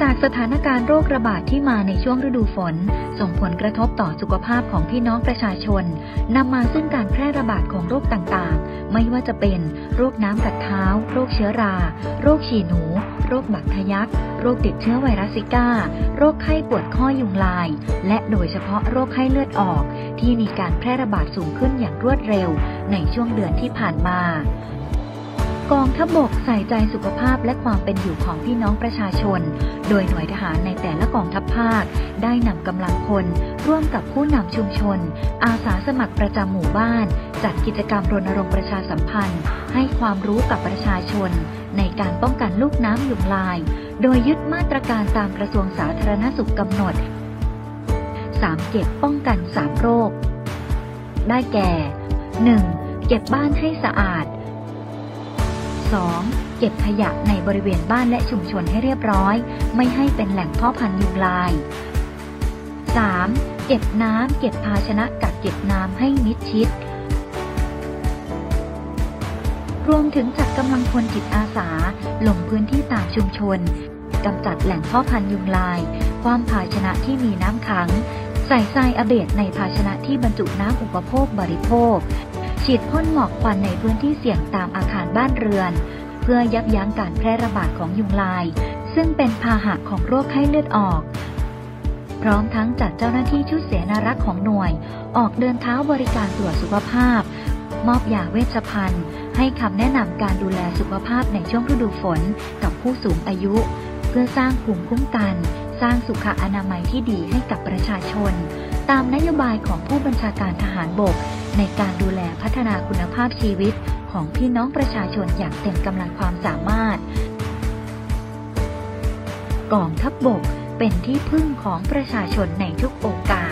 จากสถานการณ์โรคระบาดที่มาในช่วงฤดูฝน ส่งผลกระทบต่อสุขภาพของพี่น้องประชาชนนำมาซึ่งการแพร่ระบาดของโรคต่างๆ ไม่ว่าจะเป็น โรคน้ำกัดเท้า โรคเชื้อรา โรคฉี่หนู โรคบักทะยัก โรคติดเชื้อไวรัสซิก้า โรคไข้ปวดข้อยุงลาย และโดยเฉพาะโรคไข้เลือดออก ที่มีการแพร่ระบาดสูงขึ้นอย่างรวดเร็ว ในช่วงเดือนที่ผ่านมา กองทัพบกใส่ใจสุขภาพและความเป็นอยู่ของพี่น้องประชาชน โดยหน่วยทหารในแต่ละกองทัพภาค ได้นำกำลังพลร่วมกับผู้นำชุมชน อาสาสมัครประจำหมู่บ้าน จัดกิจกรรมรณรงค์ประชาสัมพันธ์ ให้ความรู้กับประชาชน ในการป้องกันลูกน้ำยุงลาย โดยยึดมาตรการตามกระทรวงสาธารณสุขกำหนด 3. เก็บป้องกัน 3 โรค ได้แก่ 1. เก็บบ้านให้สะอาด 2. เก็บขยะในบริเวณบ้านและชุมชนให้เรียบร้อย ไม่ให้เป็นแหล่งเพาะพันธุ์ยุงลาย 3. เก็บน้ำเก็บภาชนะกักเก็บน้ำให้มิดชิด รวมถึงจัดกำลังพลจิตอาสา ลงพื้นที่ตามชุมชนกำจัดแหล่งพาะพันธุ์ยุงลาย ความภาชนะที่มีน้ำขัง ใส่ทรายอเบดในภาชนะที่บรรจุน้ำอุปโภคบริโภค ฉีดพ่นหมอกควันในพื้นที่เสี่ยงตามอาคารบ้านเรือน เพื่อยับยั้งการแพร่ระบาดของยุงลาย ซึ่งเป็นพาหะของโรคไข้เลือดออก พร้อมทั้งจัดเจ้าหน้าที่ชุดเสนารักษ์ของหน่วย ออกเดินเท้าบริการตรวจสุขภาพ มอบยาเวชภัณฑ์ ให้คำแนะนำการดูแลสุขภาพในช่วงฤดูฝนกับผู้สูงอายุ เพื่อสร้างภูมิคุ้มกัน สร้างสุขอนามัยที่ดีให้กับประชาชน ตามนโยบายของผู้บัญชาการทหารบก ในการดูแลพัฒนาคุณภาพชีวิตของพี่น้องประชาชนอย่างเต็มกำลังความสามารถ กองทัพบบกเป็นที่พึ่งของประชาชนในทุกโอกาส